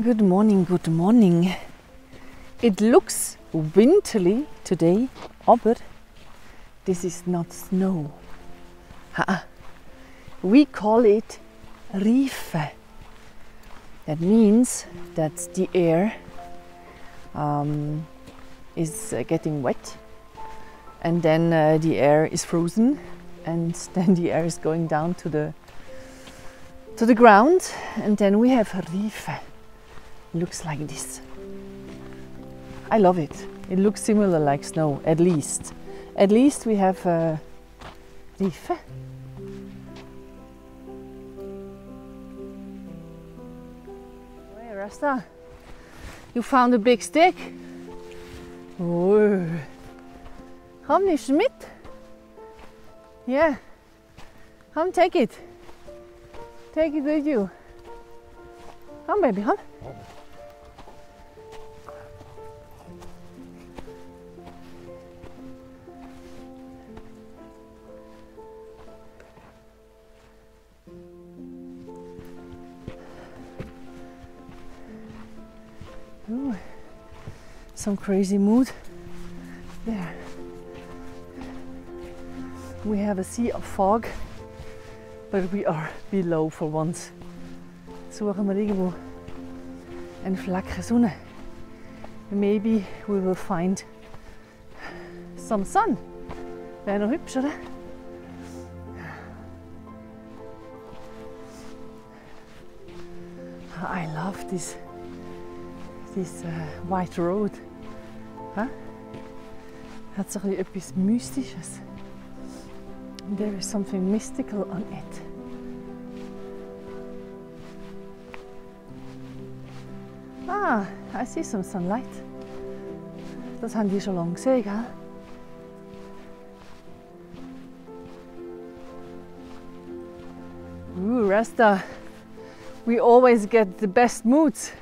Good morning, good morning. It looks winterly today, aber this is not snow. Ha-ah. We call it Riefe. That means that the air um, is uh, getting wet and then uh, the air is frozen and then the air is going down to the to the ground and then we have Riefe. Looks like this. I love it. It looks similar like snow, at least. At least we have uh, Riefe. Hey, Rasta, you found a big stick. Oh, come, nicht. Yeah, come take it. Take it with you. Come, baby, come. Ooh, some crazy mood there. We have a sea of fog, but we are below for once. Irgendwo een vlakke zonne. Maybe we will find some sun. Wäre noch hübsch, oder? I love this this uh, white road. Huh? Hat so etwas Mystisches. There is something mystical on it. Ah, I see some sunlight. Das haben die schon lange gesehen, gell? Ooh, Rasta. We always get the best moods.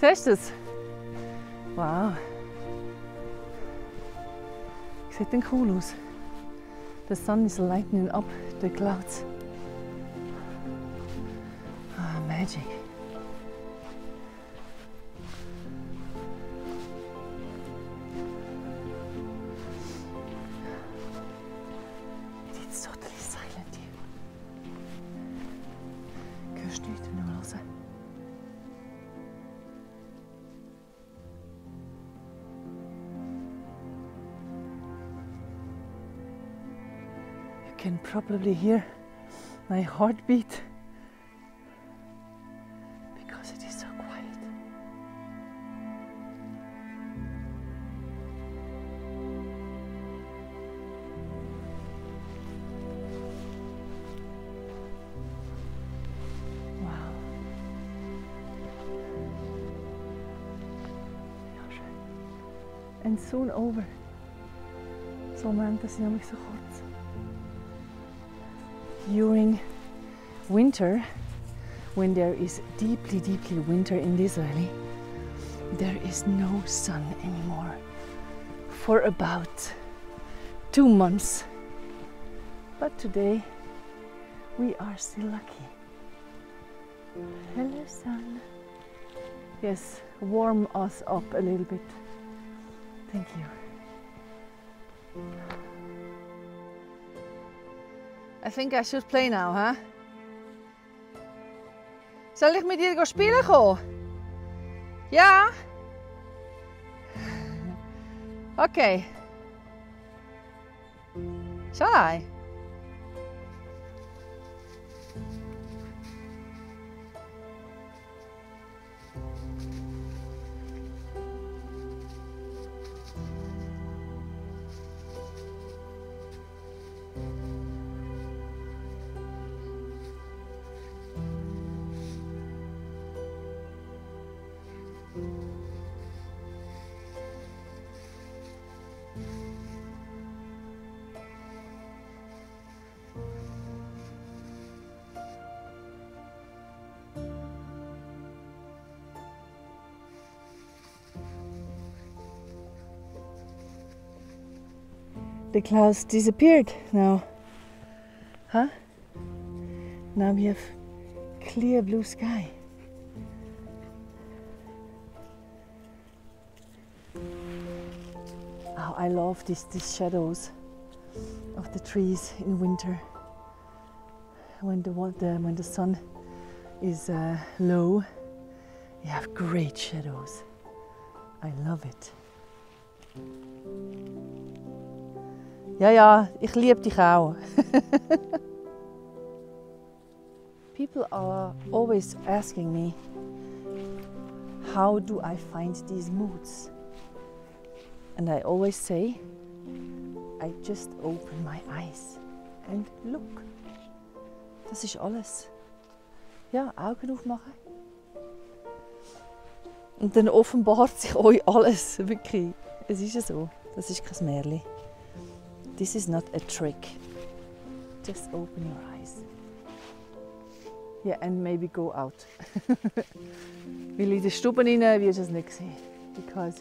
Du? Wow. Sieht denn cool aus. The sun is lightening up the clouds. Ah, magic. Can probably hear my heartbeat because it is so quiet. Wow. And soon over. So man, Momente sind nämlich so kurz. During winter, when there is deeply, deeply winter in this valley, there is no sun anymore for about two months. But today we are still lucky. Hello, sun. Yes, warm us up a little bit. Thank you. I think I should play now, huh? Soll ich mit dir spielen kommen? Ja? Okay. Shall I? the clouds disappeared now. Huh? Now we have clear blue sky. Oh, I love these, these shadows of the trees in winter. When the, when the sun is uh, low, you have great shadows. I love it. Ja, ja, ich liebe dich auch. People are always asking me, how do I find these moods? And I always say, I just open my eyes and look. Das ist alles. Ja, Augen aufmachen. Und dann offenbart sich euch alles, wirklich. Es ist ja so. Das ist kein Märchen. This is not a trick. Just open your eyes. Yeah, and maybe go out. Weil in der Stube rein wirst du es nicht sehen. Because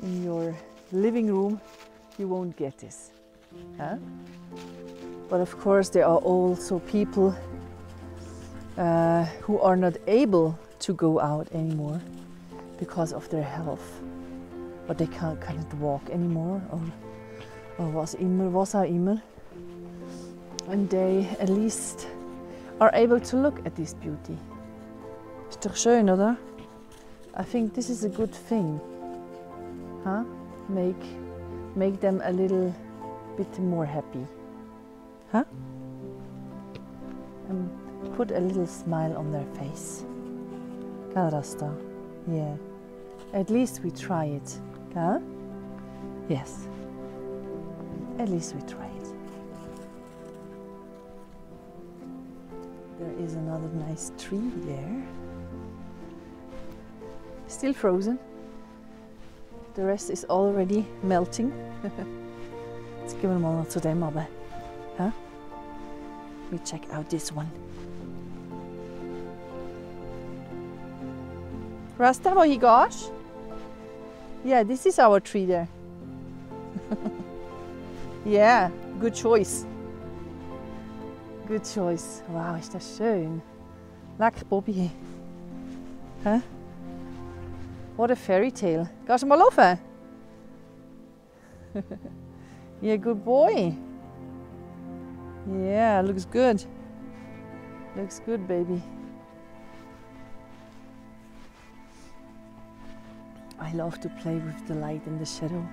in your living room you won't get this. Huh? But of course, there are also people uh, who are not able to go out anymore because of their health. But they can't, cannot walk anymore or, or was immer, was auch immer. And they at least are able to look at this beauty. Ist doch schön, oder? I think this is a good thing. Huh? Make, make them a little bit more happy. Huh? And put a little smile on their face. Gell, Rasta? Yeah. At least we try it. Huh? Yes. At least we tried. There is another nice tree there. Still frozen. The rest is already melting. Gehen wir mal noch zu dem aber. Huh? We check out this one. Rasta, wo you gosh? Yeah, this is our tree there. Yeah, good choice. Good choice. Wow, ist das schön. Leck, Bobby. Hä? What a fairy tale. Gehst du mal laufen? yeah, good boy. Yeah, looks good. Looks good, baby. I love to play with the light and the shadow.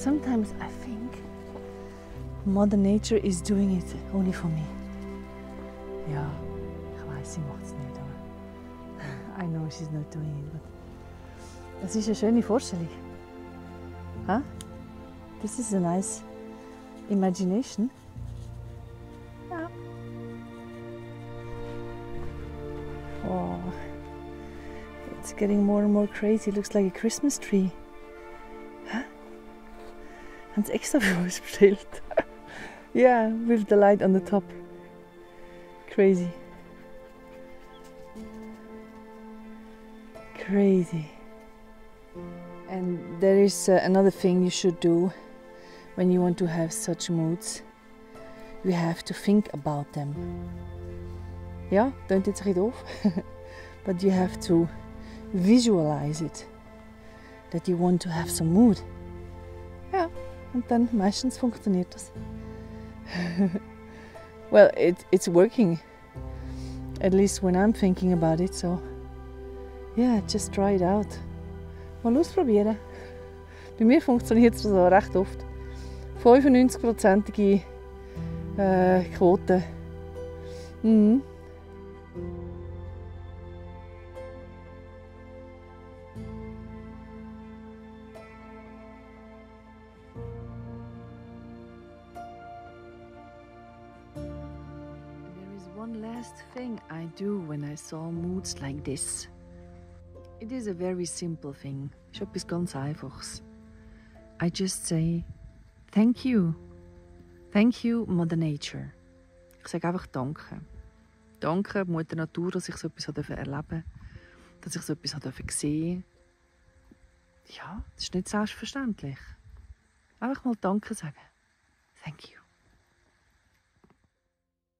Sometimes I think Mother Nature is doing it only for me. Aber I know she's not doing it. But es ist eine schöne Vorstellung. Huh? This is a nice imagination. Ja. Oh, it's getting more and more crazy. It looks like a Christmas tree. Sie extra für uns bestellt. yeah, with the light on the top. Crazy. Crazy. And there is uh, another thing you should do when you want to have such moods. You have to think about them. Yeah, don't ein bisschen doof. But you have to visualize it. That you want to have some mood. Und dann meistens funktioniert das. well, it, it's working. At least when I'm thinking about it, so yeah, just try it out. Mal ausprobieren. Bei mir funktioniert es so recht oft. 95%ige äh, Quote. Mhm. One last thing I do when I saw moods like this. It is a very simple thing. Ist etwas ganz Einfaches. I just say, thank you. Thank you, Mother Nature. Ich sage einfach Danke. Danke, Mutter Natur, dass ich so etwas erleben durfte, dass ich so etwas sehen durfte. Ja, das ist nicht selbstverständlich. Einfach mal Danke sagen. Thank you.